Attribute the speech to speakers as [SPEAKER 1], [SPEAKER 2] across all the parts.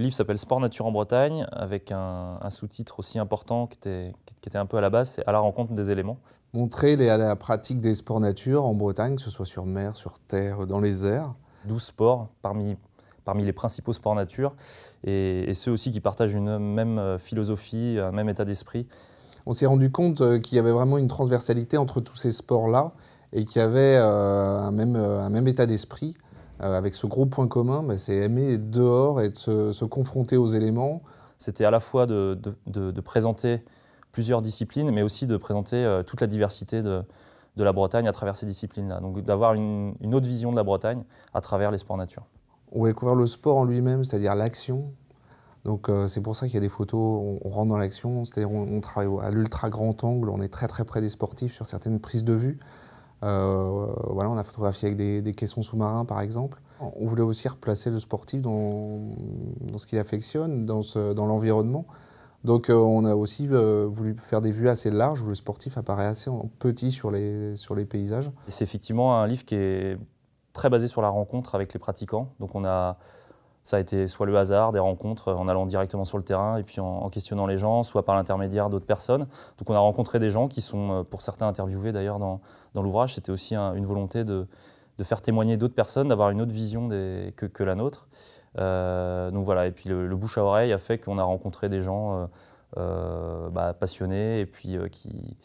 [SPEAKER 1] livre s'appelle Sport Nature en Bretagne, avec un, sous-titre aussi important qui était, qui était, un peu à la base, c'est à la rencontre des éléments.
[SPEAKER 2] Montrer les, la pratique des sports nature en Bretagne, que ce soit sur mer, sur terre, dans les airs.
[SPEAKER 1] 12 sports parmi, parmi les principaux sports nature, et, ceux aussi qui partagent une même euh, philosophie, un même état d'esprit.
[SPEAKER 2] On s'est rendu compte euh, qu'il y avait vraiment une transversalité entre tous ces sports-là, et qu'il y avait euh, un, même, un même état d'esprit. Euh, avec ce gros point commun, bah, c'est aimer être dehors et de se, confronter aux éléments.
[SPEAKER 1] C'était à la fois de, présenter plusieurs disciplines, mais aussi de présenter euh, toute la diversité de, la Bretagne à travers ces disciplines-là. Donc d'avoir une, autre vision de la Bretagne à travers les sports nature.
[SPEAKER 2] On voulait couvrir le sport en lui-même, c'est-à-dire l'action. Donc euh, c'est pour ça qu'il y a des photos, on, rentre dans l'action, c'est-à-dire on, on, travaille à l'ultra grand angle, on est très très près des sportifs sur certaines prises de vue. Euh, voilà, on a photographié avec des, caissons sous-marins, par exemple. On voulait aussi replacer le sportif dans, ce qu'il affectionne, dans, l'environnement. Donc euh, on a aussi euh, voulu faire des vues assez larges où le sportif apparaît assez petit sur les, sur les paysages.
[SPEAKER 1] C'est effectivement un livre qui est très basé sur la rencontre avec les pratiquants. Donc on a ça a été soit le hasard, des rencontres en allant directement sur le terrain et puis en, questionnant les gens, soit par l'intermédiaire d'autres personnes. Donc on a rencontré des gens qui sont, euh, pour certains, interviewés d'ailleurs dans, l'ouvrage. C'était aussi une volonté de, faire témoigner d'autres personnes, d'avoir une autre vision que, la nôtre. Euh, donc voilà, et puis le, bouche à oreille a fait qu'on a rencontré des gens euh, bah, passionnés et puis qui,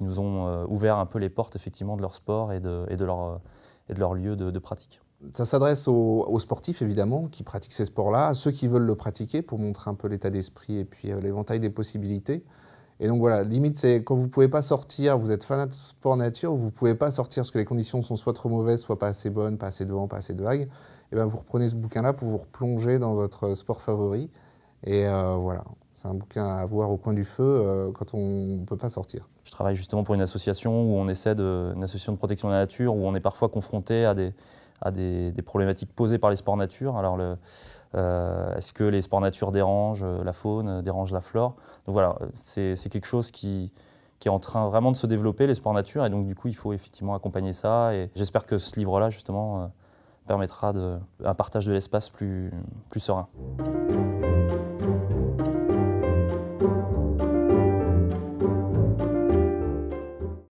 [SPEAKER 1] nous ont ouvert un peu les portes effectivement de leur sport et de, leur, et de leur lieu de pratique.
[SPEAKER 2] Ça s'adresse aux, sportifs, évidemment, qui pratiquent ces sports-là, à ceux qui veulent le pratiquer pour montrer un peu l'état d'esprit et puis euh, l'éventail des possibilités. Et donc voilà, limite, c'est quand vous ne pouvez pas sortir, vous êtes fan de sport nature, vous ne pouvez pas sortir parce que les conditions sont soit trop mauvaises, soit pas assez bonnes, pas assez de vent, pas assez de vagues, et eh bien vous reprenez ce bouquin-là pour vous replonger dans votre sport favori. Et euh, voilà, c'est un bouquin à voir au coin du feu euh, quand on ne peut pas sortir.
[SPEAKER 1] Je travaille justement pour une association où on essaie de, association de protection de la nature, où on est parfois confronté à des, à des, problématiques posées par les sports nature. Alors, euh, est-ce que les sports nature dérangent la faune, dérangent la flore? Donc voilà, c'est quelque chose qui, qui est en train vraiment de se développer, les sports nature, et donc du coup, il faut effectivement accompagner ça. Et j'espère que ce livre-là, justement, euh, permettra de, un partage de l'espace plus, plus serein.